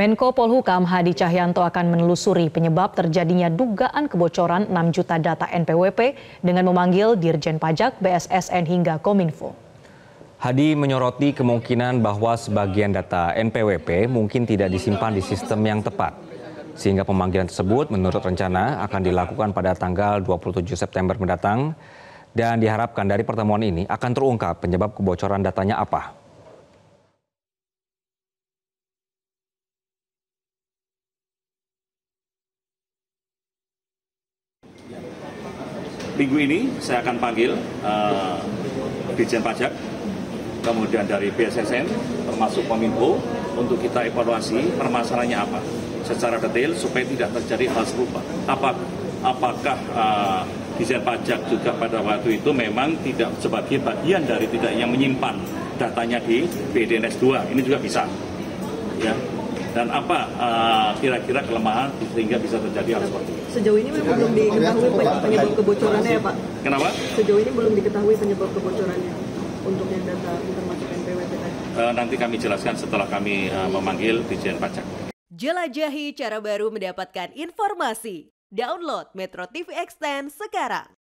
Menko Polhukam Hadi Cahyanto akan menelusuri penyebab terjadinya dugaan kebocoran 6 juta data NPWP dengan memanggil Dirjen Pajak, BSSN hingga Kominfo. Hadi menyoroti kemungkinan bahwa sebagian data NPWP mungkin tidak disimpan di sistem yang tepat. Sehingga pemanggilan tersebut menurut rencana akan dilakukan pada tanggal 27 September mendatang dan diharapkan dari pertemuan ini akan terungkap penyebab kebocoran datanya apa. Minggu ini saya akan panggil uh, Dijen Pajak, kemudian dari BSSN, termasuk Kominfo, untuk kita evaluasi permasalahannya apa secara detail supaya tidak terjadi hal serupa. Apa, apakah uh, Dijen Pajak juga pada waktu itu memang tidak sebagai bagian dari tidak yang menyimpan datanya di BDNS 2, ini juga bisa. Ya, dan apa uh, kira-kira uh, kelemahan sehingga bisa terjadi hal seperti ini. Sejauh ini memang belum diketahui penyebab kebocorannya ya Pak? Kenapa? Sejauh ini belum diketahui penyebab kebocorannya untuk yang data termasuk NPWP tadi. Uh, nanti kami jelaskan setelah kami uh, memanggil Dijen Pajak. Jelajahi cara baru mendapatkan informasi. Download Metro TV Extend sekarang.